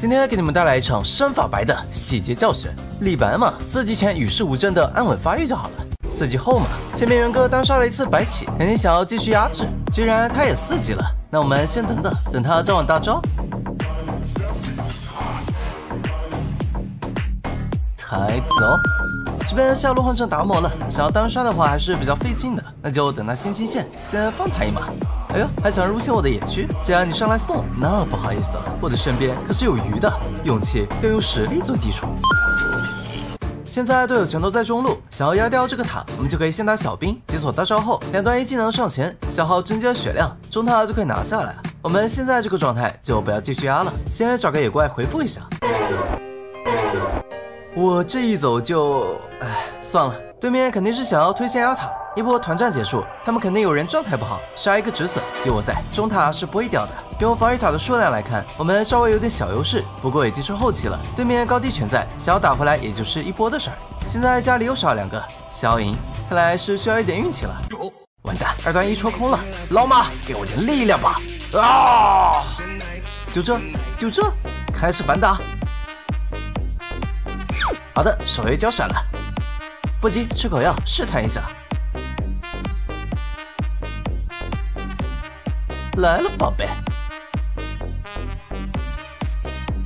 今天给你们带来一场身法白的细节教学。李白嘛，四级前与世无争的安稳发育就好了。四级后嘛，前面元哥单刷了一次白起，肯定想要继续压制。既然他也四级了，那我们先等等，等他再往大招。抬走，这边下路换成达摩了，想要单刷的话还是比较费劲的，那就等他先清线，先放他一马。哎呦，还想入侵我的野区？既然你上来送，那不好意思了，我的身边可是有鱼的，勇气要用实力做基础。现在队友全都在中路，想要压掉这个塔，我们就可以先打小兵，解锁大招后，两段一技能上前，消耗真的血量，中塔就可以拿下来。我们现在这个状态就不要继续压了，先找个野怪回复一下。我这一走就，唉，算了。对面肯定是想要推线压塔，一波团战结束，他们肯定有人状态不好，杀一个止损。有我在，中塔是不会掉的。用防御塔的数量来看，我们稍微有点小优势，不过已经是后期了。对面高地全在，想要打回来也就是一波的事儿。现在家里又少两个，想要赢，看来是需要一点运气了。完蛋，二段一戳空了，老马给我点力量吧！啊！就这，就这，开始反打。好的，守卫交闪了。不急，吃口药试探一下。来了，宝贝，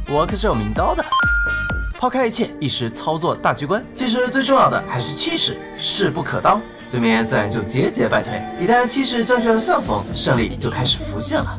我可是有名刀的。抛开一切，一时操作大局观，其实最重要的还是气势，势不可当，对面自然就节节败退。一旦气势占据了上风，胜利就开始浮现了。